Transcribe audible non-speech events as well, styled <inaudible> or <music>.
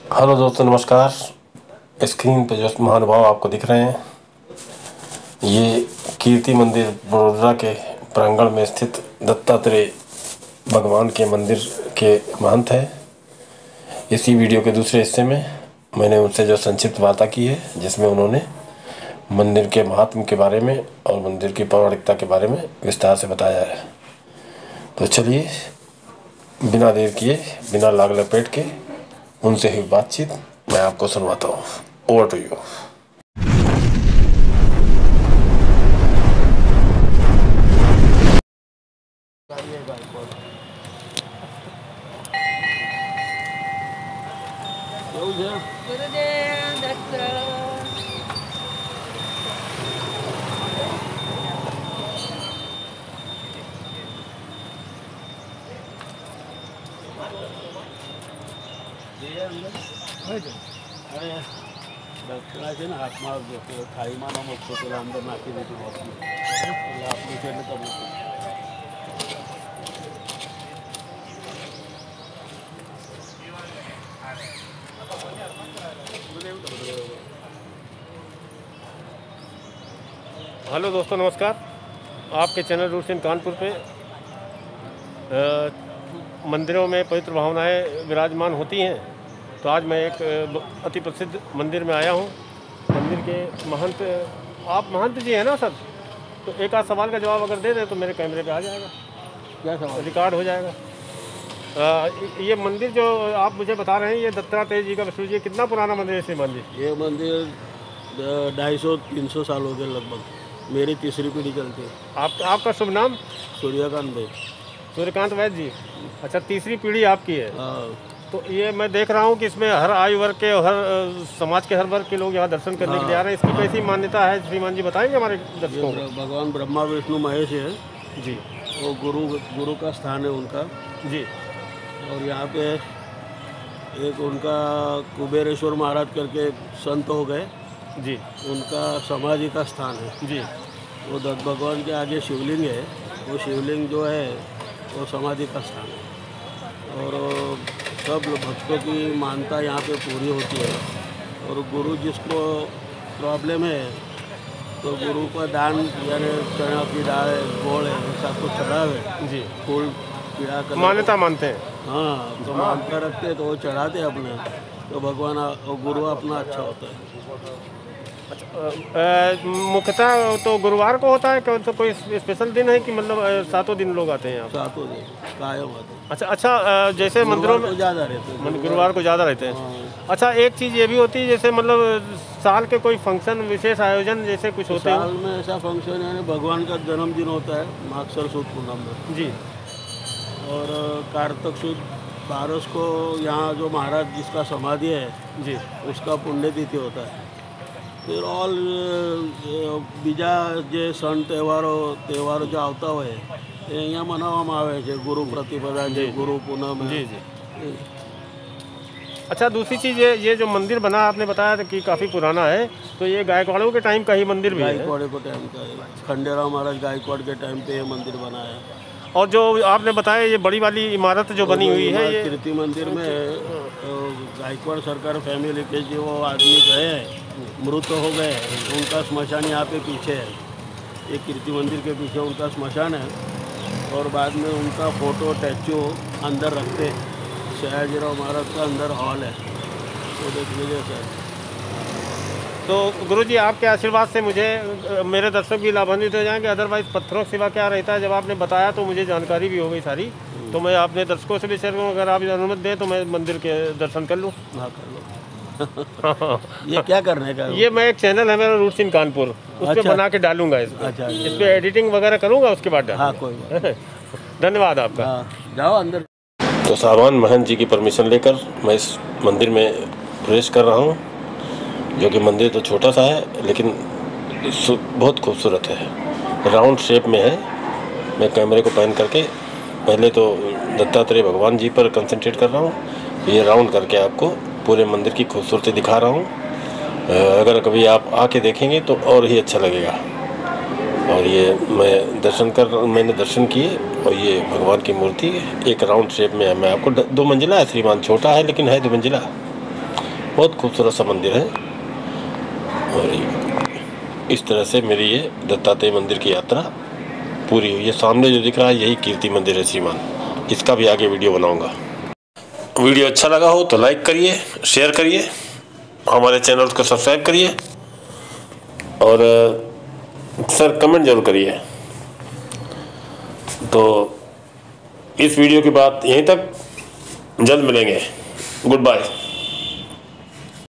Hello दोस्तों, नमस्कार। Screen पे जो महानुभाव आपको दिख रहे हैं, ये कीर्ति मंदिर बड़ोदरा के प्रांगण में स्थित दत्तात्रेय भगवान के मंदिर के महंत हैं। इसी वीडियो के दूसरे हिस्से में मैंने उनसे जो संक्षिप्त वार्ता की है, जिसमें उन्होंने मंदिर के महात्म के बारे में और मंदिर की पौराणिकता के बारे में विस्तार से बताया है। तो चलिए, बिना देर किए, बिना लाग लपेट के उनसे हुई बातचीत मैं आपको सुनवाता हूँ। ओवर टू यू गुरुदेव गुरुदेव અરે हेलो दोस्तों नमस्कार। आपके चैनल रूसिन इन कानपुर पे आ, मंदिरों में पवित्र भावनाएँ विराजमान होती हैं। तो आज मैं एक अति प्रसिद्ध मंदिर में आया हूँ। मंदिर के महंत आप महंत जी हैं ना सर तो एक आध सवाल का जवाब अगर दे दें तो मेरे कैमरे पे आ जाएगा। क्या सवाल? रिकॉर्ड हो जाएगा। अ, ये मंदिर जो आप मुझे बता रहे हैं ये दत्तात्रेय जी का विष्णु जी कितना पुराना मंदिर है मंदिर? ये मंदिर ढाई सौ तीन सौ साल हो गए लगभग। मेरी तीसरी पीढ़ी चलती है। आप आपका शुभ नाम? सूर्यकांत भाई सूर्यकांत वैद्य जी। अच्छा तीसरी पीढ़ी आपकी है। हाँ। तो ये मैं देख रहा हूँ कि इसमें हर आयु वर्ग के और हर समाज के हर वर्ग के लोग यहाँ दर्शन करने के लिए आ रहे हैं। इसकी कैसी मान्यता है श्रीमान जी बताएँगे हमारे दर्शकों भगवान ब्रह्मा विष्णु महेश है। जी। वो गुरु गुरु का स्थान है उनका। जी। और यहाँ पे एक उनका कुबेरेश्वर महाराज करके संत हो गए। जी। उनका समाधि का स्थान है। जी। वो दत्त भगवान के आगे शिवलिंग है। वो शिवलिंग जो है वो समाधि का स्थान है। और सब भक्तों की मानता यहाँ पे पूरी होती है। और गुरु जिसको प्रॉब्लम है तो गुरु का दान यानी चना की दाल है गोड़ है ऐसा कुछ चढ़ावे जी। फूल पीड़ा कर मान्यता मानते हैं। हाँ तो मानता रखते हैं तो वो चढ़ाते अपने। तो भगवान और गुरु अपना अच्छा होता है। अ, मुख्यतः तो गुरुवार को होता है कौन सा कोई स्पेशल दिन है कि मतलब सातों दिन लोग आते हैं यहाँ? सातों दिन कायम आते हैं। अच्छा अच्छा जैसे मंदिरों में ज़्यादा रहते हैं गुरुवार को ज़्यादा रहते हैं। हाँ। अच्छा एक चीज़ ये भी होती है जैसे मतलब साल के कोई फ़ंक्शन विशेष आयोजन जैसे कुछ होते साल में ऐसा फ़ंक्शन है भगवान का जन्मदिन होता है माघसर सुद पूनम में। जी। और कार्तक सुद बारस को यहाँ जो महाराज जिसका समाधि है जी। उसका पुण्यतिथि होता है। ઓલ બીજા જે સણ તહેવારો તહેવારો જે આવતા હોય એ અહીંયા મનાવવામાં આવે છે ગુરુ પ્રતિપદા છે ગુરુ પૂનમ जी है जी अच्छा दूसरी चीज़ ये ये जो मंदिर बना आपने बताया था कि काफ़ी पुराना है तो ये गायकवाड़ों के टाइम का ही मंदिर भी है गायकवाड़ के टाइम का है खंडेराव महाराज गायकवाड़ के टाइम पे ये मंदिर बना है और जो आपने बताया ये बड़ी वाली इमारत जो बनी हुई है ये कीर्ति मंदिर में तो गायकवाड़ सरकार फैमिली के जो आदमी गए हैं मृत हो गए उनका स्मशान यहाँ पे पीछे है। ये कीर्ति मंदिर के पीछे उनका स्मशान है और बाद में उनका फ़ोटो स्टैचू अंदर रखते हैं। सयाजीराव महाराज का अंदर हॉल है। तो देख लीजिए सर तो गुरु जी आपके आशीर्वाद से मुझे मेरे दर्शक भी लाभान्वित हो जाएँगे। अदरवाइज़ पत्थरों के सिवा क्या रहता है? जब आपने बताया तो मुझे जानकारी भी हो गई सारी। तो मैं आपने दर्शकों से भी शेयर करूँ। अगर आप अनुमति दें तो मैं मंदिर के दर्शन कर लूँ। हाँ कर लो। <laughs> ये क्या करने का ये मैं एक चैनल है मेरा रूट सिंह कानपुर उस पर अच्छा। बना के डालूँगा इसको अच्छा इस पर एडिटिंग वगैरह करूँगा उसके बाद हाँ कोई <laughs> धन्यवाद आपका। हाँ जाओ अंदर। तो साहबान महंत जी की परमिशन लेकर मैं इस मंदिर में प्रवेश कर रहा हूँ। जो कि मंदिर तो छोटा सा है, लेकिन बहुत खूबसूरत है। राउंड शेप में है। मैं कैमरे को पैन करके, पहले तो दत्तात्रेय भगवान जी पर कंसंट्रेट कर रहा हूँ। ये राउंड करके आपको पूरे मंदिर की खूबसूरती दिखा रहा हूँ। अगर कभी आप आके देखेंगे तो और ही अच्छा लगेगा। और ये मैं दर्शन कर, मैंने दर्शन किए और ये भगवान की मूर्ति एक राउंड शेप में है। मैं आपको दो मंजिला है, श्रीमान छोटा है, लेकिन है दो मंजिला। बहुत खूबसूरत सा मंदिर है। और इस तरह से मेरी ये दत्तात्रेय मंदिर की यात्रा पूरी हुई। है सामने जो दिख रहा है, यही कीर्ति मंदिर है श्रीमान। इसका भी आगे वीडियो बनाऊँगा। वीडियो अच्छा लगा हो तो लाइक करिए, शेयर करिए, हमारे चैनल को सब्सक्राइब करिए और, सर, कमेंट ज़रूर करिए। तो इस वीडियो की बात यहीं तक, जल्द मिलेंगे। Good bye.